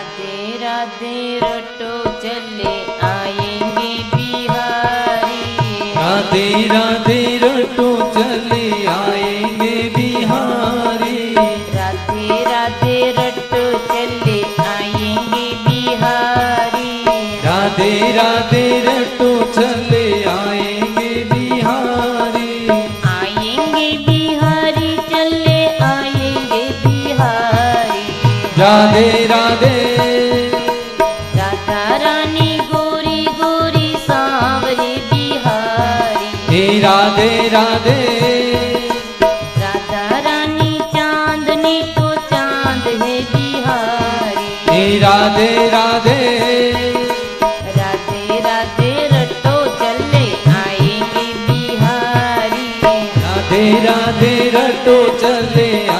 राधे राधे रटो चले आएँगे बिहारी। राधे राधे रटो चले आएँगे बिहारी। राधे राधे रटो चले आएँगे बिहारी। राधे राधे रटो राधे राधे। राधा रानी गोरी गोरी सांवरे बिहारी। हे राधे राधे। राधा रानी चांदनी तो चाँद है बिहारी। हे राधे राधे। राधे राधे रटो चले आएँगे बिहारी। राधे राधे रटो चले आएँगे